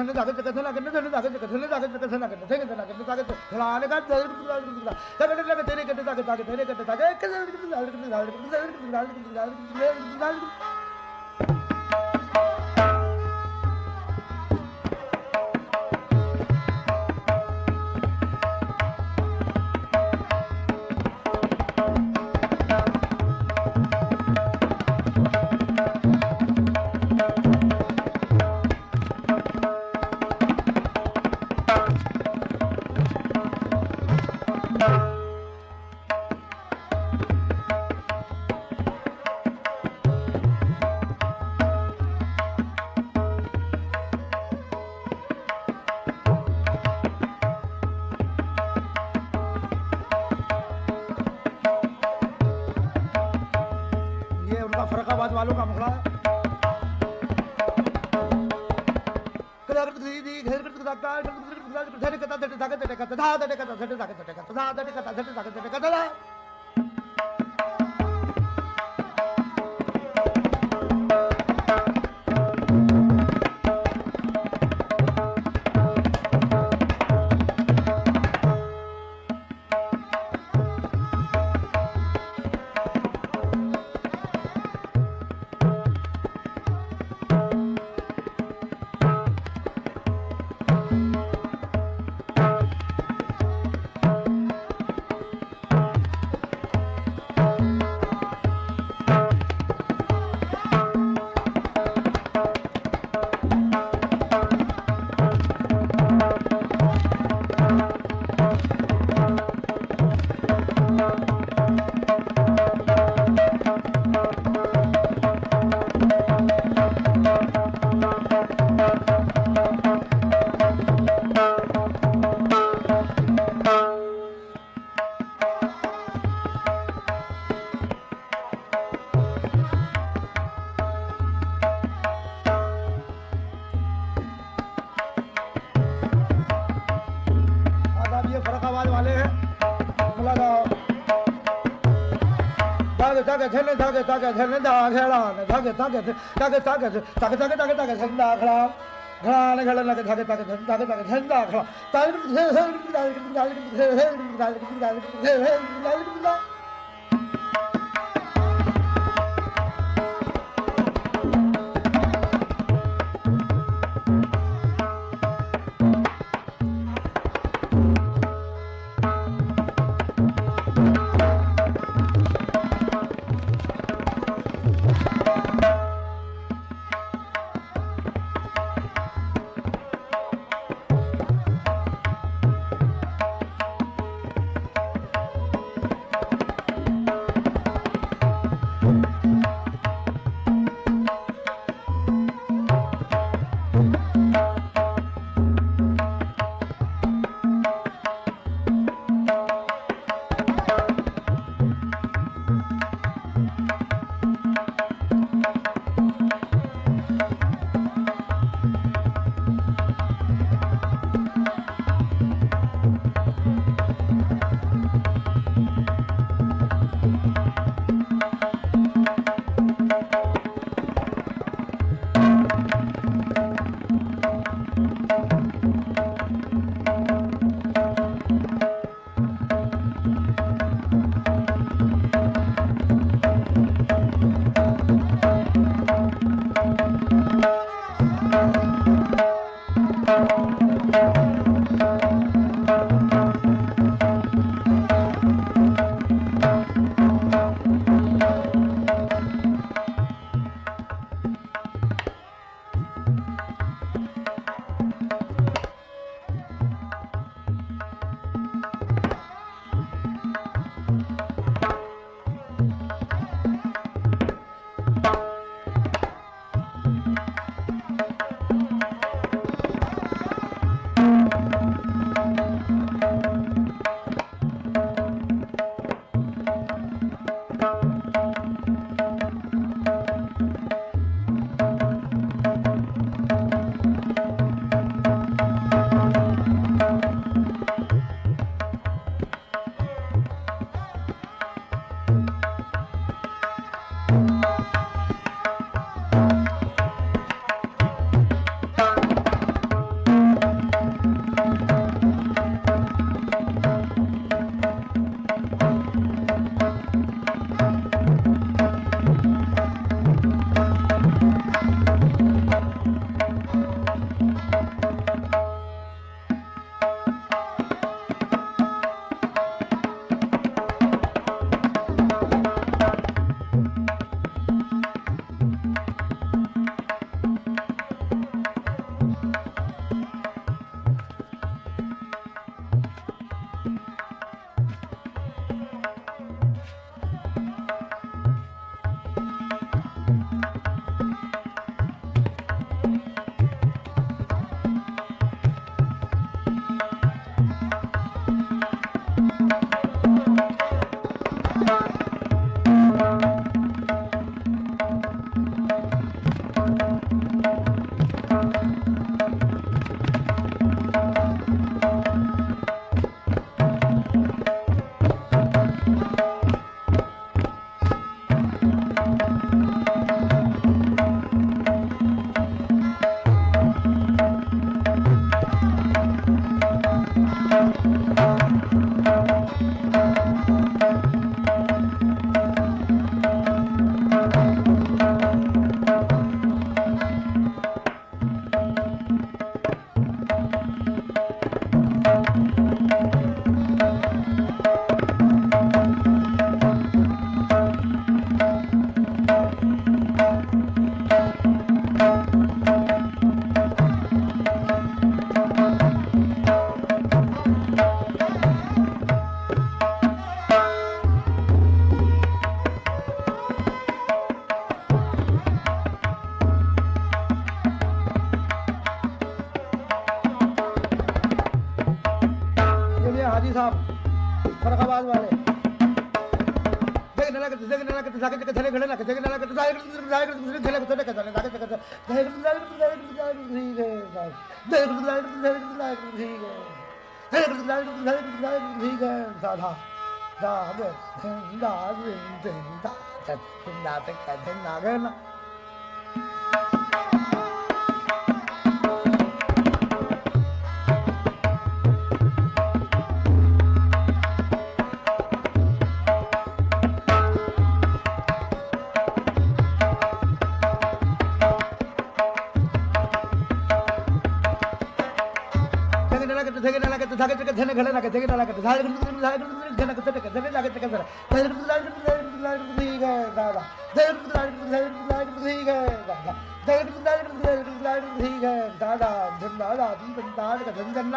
కథలు దగ్గర కథలు అక్కడ కథలు దగ్గర కథలు దగ్గర కథలు అక్కడ దగ్గర కథలు అక్కడ దగ్గర కథలు అలాగా దగ్గర దగ్గర దగ్గర తెలియ కట్టు దగ్గర దగ్గర తెలియ కట్టు దగ్గర దగ్గర దగ్గర దగ్గర దగ్గర దగ్గర దగ్గర దగ్గర దగ్గర దగ్గర धा थेले धागे धागे थेले धागेड़ा धागे धागे धागे धागे धागे धागे धागे धागे धागे धागेड़ा घड़ा ने घड़ा लगे धागे धागे धागे धागे धागे धागेड़ा धागे फरखाबाद देख नला के देख नला के जाके के थले खड़े ना के देख नला के जाके के जाके के थले के थले के थले जाके के देख नला के जाके के जाके ठीक है देख नला के जाके के जाके ठीक है देख नला के जाके के जाके ठीक है दादा दा बे दा दिन दा दा दा ते का दिन ना गए ना देख ಘನ ಘನ ನಗ ಜಗಡ ನಗ ಧಾಳ ಘನ ಘನ ಘನ ನಗ ಜಗಡ ಈಗ ದಾದ ಈಗ ದಾದ ಈಗ ದಾದ ಧನ್ ದಾದ ಧನ್ ಧನ್ನ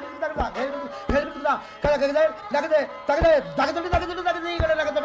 घेरला घेरला घेरला घेरला कला घेरे लगदे तगदे दगदे दगदे दगदे गले लगदे